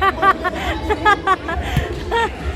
Ha ha ha ha!